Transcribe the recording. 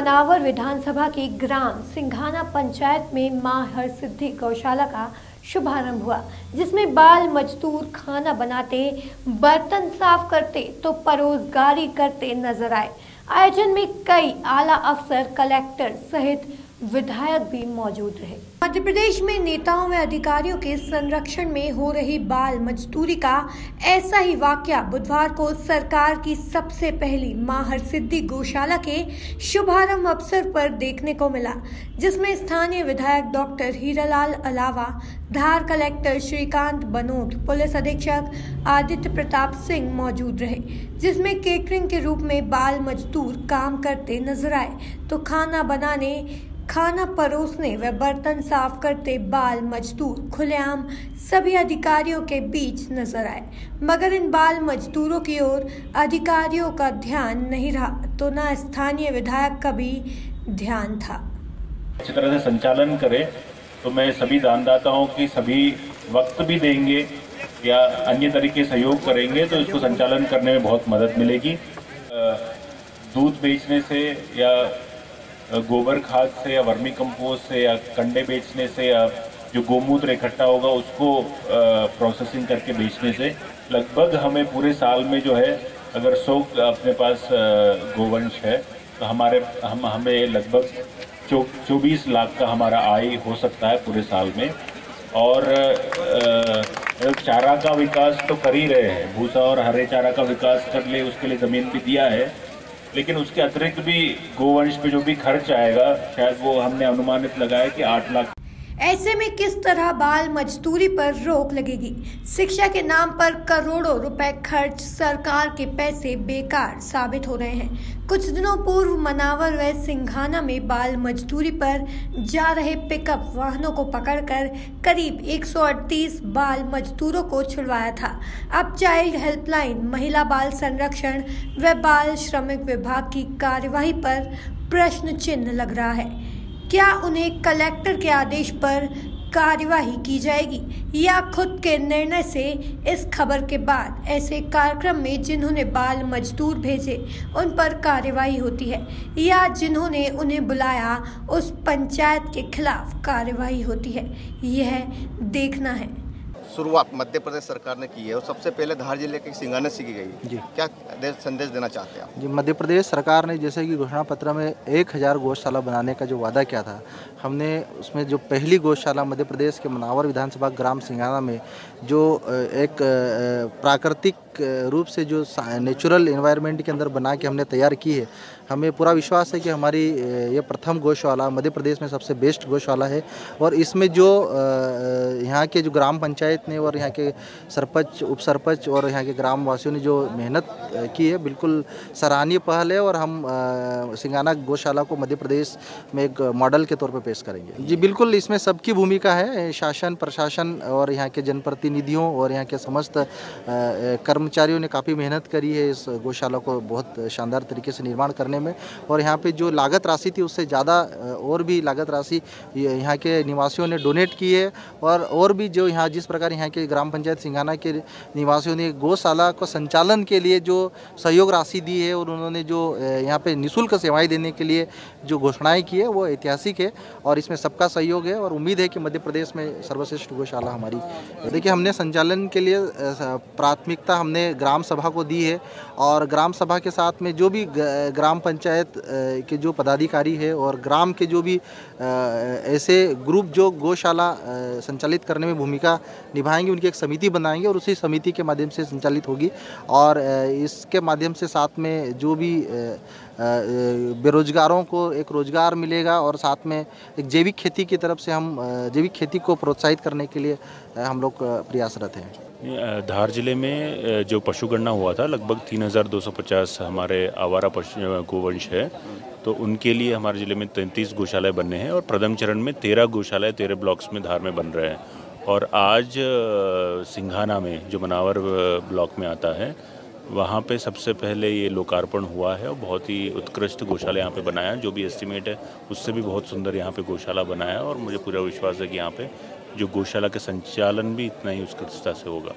मनावर विधानसभा के ग्राम सिंघाना पंचायत में माँ हर सिद्धि गौशाला का शुभारंभ हुआ, जिसमें बाल मजदूर खाना बनाते, बर्तन साफ़ करते तो परोजगारी करते नज़र आए। आयोजन में कई आला अफसर, कलेक्टर सहित विधायक भी मौजूद रहे। मध्य प्रदेश में नेताओं व अधिकारियों के संरक्षण में हो रही बाल मजदूरी का ऐसा ही वाक्य बुधवार को सरकार की सबसे पहली माँ हरसिद्धि गौशाला के शुभारंभ अवसर पर देखने को मिला, जिसमें स्थानीय विधायक डॉक्टर हीरालाल अलावा धार कलेक्टर श्रीकांत बनोट पुलिस अधीक्षक आदित्य प्रताप सिंह मौजूद रहे, जिसमें केटरिंग के रूप में बाल मजदूर काम करते नज़र आए। तो खाना बनाने खाना परोसने व बर्तन साफ़ करते बाल मजदूर खुलेआम सभी अधिकारियों के बीच नज़र आए। मगर इन बाल मजदूरों की ओर अधिकारियों का ध्यान नहीं रहा तो न स्थानीय विधायक का भी ध्यान था। अच्छी तरह से संचालन करें तो मैं सभी दानदाताओं की सभी वक्त भी देंगे या अन्य तरीके सहयोग करेंगे तो इसको संचालन करने में बहुत मदद मिलेगी। दूध बेचने से या गोबर खाद से या वर्मी कंपोस्ट से या कंडे बेचने से या जो गोमूत्र इकट्ठा होगा, उसको प्रोसेसिंग करके बेचने से लगभग हमें पूरे साल में जो है, अगर सौ, अपने पास गोवंश है तो हमारे, हम, हमें लगभग चौ, चौबीस लाख का हमारा आय हो सकता है पूरे साल में। और चारा का विकास तो कर ही रहे हैं। भूसा और हरे चारा का विकास कर ले, उसके लिए ज़मीन भी दिया है। लेकिन उसके अतिरिक्त भी गोवंश पे जो भी खर्च आएगा, शायद वो हमने अनुमानित लगाया कि आठ लाख ऐसे में किस तरह बाल मजदूरी पर रोक लगेगी? शिक्षा के नाम पर करोड़ों रुपए खर्च, सरकार के पैसे बेकार साबित हो रहे हैं। कुछ दिनों पूर्व मनावर व सिंघाना में बाल मजदूरी पर जा रहे पिकअप वाहनों को पकड़कर करीब 138 बाल मजदूरों को छुड़वाया था। अब चाइल्ड हेल्पलाइन, महिला बाल संरक्षण व बाल श्रमिक विभाग की कार्यवाही पर प्रश्न चिन्ह लग रहा है। क्या उन्हें कलेक्टर के आदेश पर कार्यवाही की जाएगी या खुद के निर्णय से इस खबर के बाद ऐसे कार्यक्रम में जिन्होंने बाल मजदूर भेजे, उन पर कार्यवाही होती है या जिन्होंने उन्हें बुलाया, उस पंचायत के खिलाफ कार्यवाही होती है, यह देखना है। शुरुआत मध्य प्रदेश सरकार ने की है और सबसे पहले धार ज़िले के सिंगाना से की गई। जी। क्या संदेश देना चाहते हैं जी मध्य प्रदेश सरकार ने जैसे कि घोषणा पत्र में एक हज़ार गौशाला बनाने का जो वादा किया था हमने उसमें जो पहली गौशाला मध्य प्रदेश के मनावर विधानसभा ग्राम सिंगाना में जो एक प्राकृतिक रूप से जो नेचुरल इन्वायरमेंट के अंदर बना के हमने तैयार की है। हमें पूरा विश्वास है कि हमारी ये प्रथम गौशाला मध्य प्रदेश में सबसे बेस्ट गौशाला है और इसमें जो यहाँ के जो ग्राम पंचायत ने और यहाँ के सरपंच, उप सरपंच और यहाँ के ग्राम वासियों ने जो मेहनत की है, बिल्कुल सराहनीय पहल है और हम सिंगाना गौशाला को मध्य प्रदेश में एक मॉडल के तौर पर पेश करेंगे। जी, बिल्कुल इसमें सबकी भूमिका है, शासन, प्रशासन और यहाँ के जनप्रतिनिधियों और यहाँ के समस्त कर्मचारियों ने काफ़ी मेहनत करी है इस गौशाला को बहुत शानदार तरीके से निर्माण करने में। और यहाँ पे जो लागत राशि थी, उससे ज़्यादा और भी लागत राशि यहाँ के निवासियों ने डोनेट की है। और और भी जो यहाँ, जिस प्रकार यहाँ के ग्राम पंचायत सिंघाना के निवासियों ने गौशाला को संचालन के लिए जो सहयोग राशि दी है, और उन्होंने जो यहाँ पे निःशुल्क सेवाएँ देने के लिए जो घोषणाएँ की है, वो ऐतिहासिक है। और इसमें सबका सहयोग है, और उम्मीद है कि मध्य प्रदेश में सर्वश्रेष्ठ गौशाला हमारी, देखिए हमने संचालन के लिए प्राथमिकता हमने ग्राम सभा को दी है और ग्राम सभा के साथ में जो भी ग्राम पंचायत के जो पदाधिकारी है और ग्राम के जो भी ऐसे ग्रुप जो गौशाला संचालित करने में भूमिका निभाएँगे, उनकी एक समिति बनाएँगे और उसी समिति के माध्यम से संचालित होगी। और इसके माध्यम से साथ में जो भी बेरोजगारों को एक रोज़गार मिलेगा और साथ में एक जैविक खेती की तरफ़ से हम जैविक खेती को प्रोत्साहित करने के लिए हम लोग प्रयासरत हैं। धार ज़िले में जो पशु गणना हुआ था लगभग 3,250 हमारे आवारा पशु गोवंश है। तो उनके लिए हमारे ज़िले में तैंतीस गौशालाएँ बनने हैं और प्रथम चरण में तेरह गौशालाएँ तेरह ब्लॉक्स में धार में बन रहे हैं। और आज सिंघाना में जो मनावर ब्लॉक में आता है वहाँ पे सबसे पहले ये लोकार्पण हुआ है और बहुत ही उत्कृष्ट गौशाला यहाँ पे बनाया जो भी एस्टिमेट है उससे भी बहुत सुंदर यहाँ पे गौशाला बनाया और मुझे पूरा विश्वास है कि यहाँ पे जो गौशाला के संचालन भी इतना ही उत्कृष्टता से होगा।